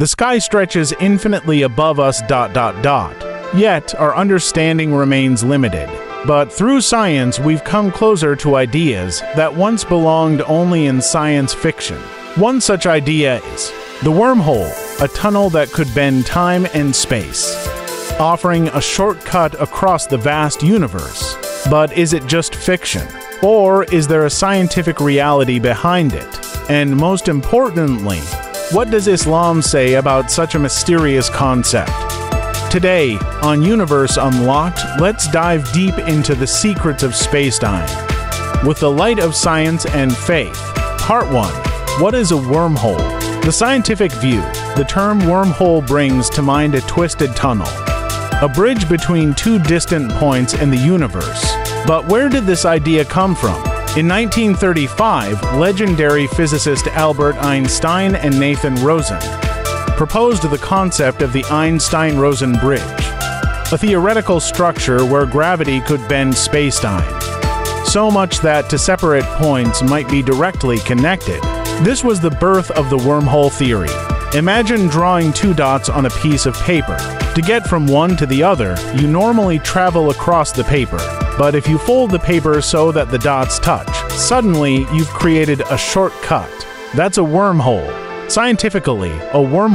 The sky stretches infinitely above us dot dot dot. Yet our understanding remains limited. But through science, we've come closer to ideas that once belonged only in science fiction. One such idea is the wormhole, a tunnel that could bend time and space, offering a shortcut across the vast universe. But is it just fiction? Or is there a scientific reality behind it? And most importantly, what does Islam say about such a mysterious concept? Today, on Universe Unlocked, let's dive deep into the secrets of spacetime. With the light of science and faith. Part 1 What is a wormhole? The scientific view, the term wormhole brings to mind a twisted tunnel, a bridge between two distant points in the universe. But where did this idea come from? In 1935, legendary physicist Albert Einstein and Nathan Rosen proposed the concept of the Einstein Rosen bridge, a theoretical structure where gravity could bend spacetime. So much that two separate points might be directly connected. This was the birth of the wormhole theory. Imagine drawing two dots on a piece of paper. To get from one to the other, you normally travel across the paper. But if you fold the paper so that the dots touch, suddenly you've created a shortcut. That's a wormhole. Scientifically, a wormhole